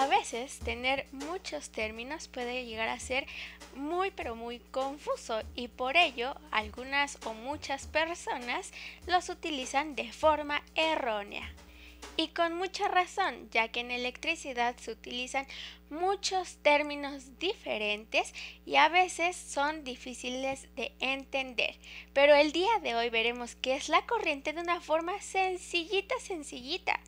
A veces tener muchos términos puede llegar a ser muy pero muy confuso y por ello algunas o muchas personas los utilizan de forma errónea. Y con mucha razón, ya que en electricidad se utilizan muchos términos diferentes y a veces son difíciles de entender. Pero el día de hoy veremos qué es la corriente de una forma sencillita, sencillita.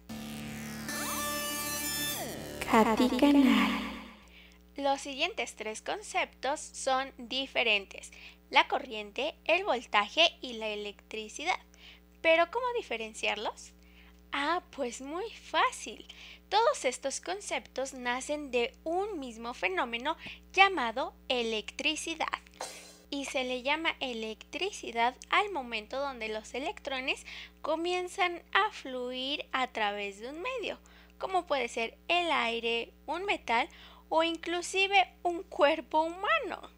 Los siguientes tres conceptos son diferentes. La corriente, el voltaje y la electricidad. Pero ¿cómo diferenciarlos? Ah, pues muy fácil. Todos estos conceptos nacen de un mismo fenómeno llamado electricidad. Y se le llama electricidad al momento donde los electrones comienzan a fluir a través de un medio, como puede ser el aire, un metal o inclusive un cuerpo humano.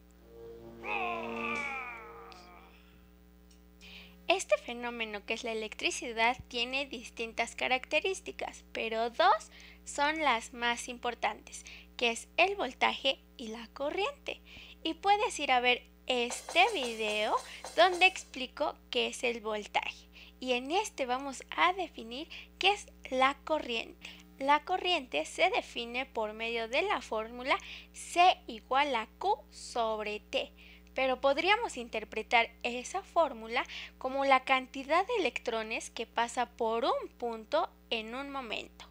Este fenómeno que es la electricidad tiene distintas características, pero dos son las más importantes, que es el voltaje y la corriente. Y puedes ir a ver este video donde explico qué es el voltaje. Y en este vamos a definir qué es la corriente. La corriente se define por medio de la fórmula C igual a Q sobre T pero podríamos interpretar esa fórmula como la cantidad de electrones que pasa por un punto en un momento.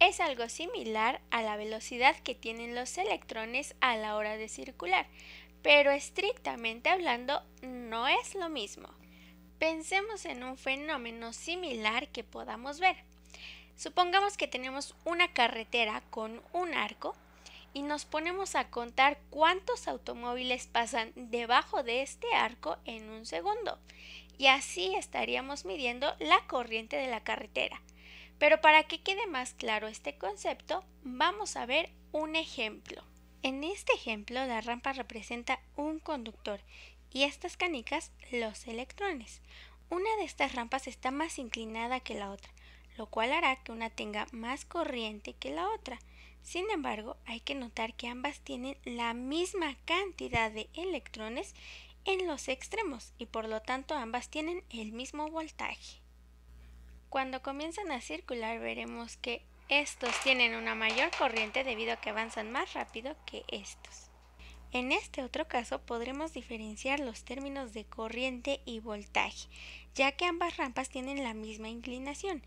Es algo similar a la velocidad que tienen los electrones a la hora de circular, pero estrictamente hablando no es lo mismo. Pensemos en un fenómeno similar que podamos ver. Supongamos que tenemos una carretera con un arco y nos ponemos a contar cuántos automóviles pasan debajo de este arco en un segundo. Y así estaríamos midiendo la corriente de la carretera. Pero para que quede más claro este concepto, vamos a ver un ejemplo. En este ejemplo la rampa representa un conductor y estas canicas los electrones. Una de estas rampas está más inclinada que la otra, lo cual hará que una tenga más corriente que la otra. Sin embargo, hay que notar que ambas tienen la misma cantidad de electrones en los extremos y por lo tanto ambas tienen el mismo voltaje. Cuando comienzan a circular veremos que estos tienen una mayor corriente debido a que avanzan más rápido que estos. En este otro caso podremos diferenciar los términos de corriente y voltaje, ya que ambas rampas tienen la misma inclinación,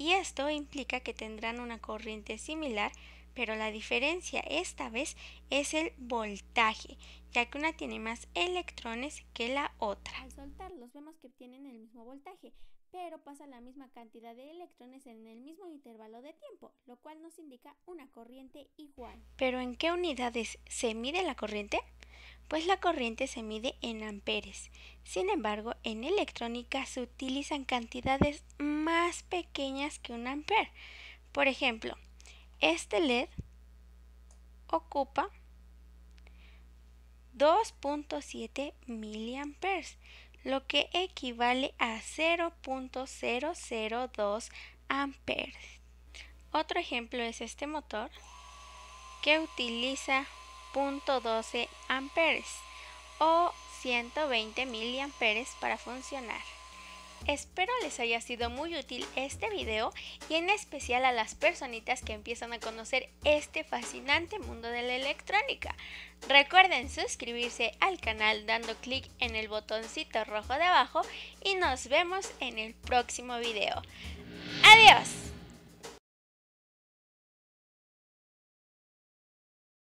y esto implica que tendrán una corriente similar pero la diferencia esta vez es el voltaje, ya que una tiene más electrones que la otra. Al soltarlos vemos que tienen el mismo voltaje, pero pasa la misma cantidad de electrones en el mismo intervalo de tiempo, lo cual nos indica una corriente igual. ¿Pero en qué unidades se mide la corriente? Pues la corriente se mide en amperes. Sin embargo, en electrónica se utilizan cantidades más pequeñas que un amper. Por ejemplo, este LED ocupa 2.7 miliamperes, lo que equivale a 0.002 amperes. Otro ejemplo es este motor que utiliza 0.12 amperes o 120 miliamperes para funcionar. Espero les haya sido muy útil este video y en especial a las personitas que empiezan a conocer este fascinante mundo de la electrónica. Recuerden suscribirse al canal dando clic en el botoncito rojo de abajo y nos vemos en el próximo video.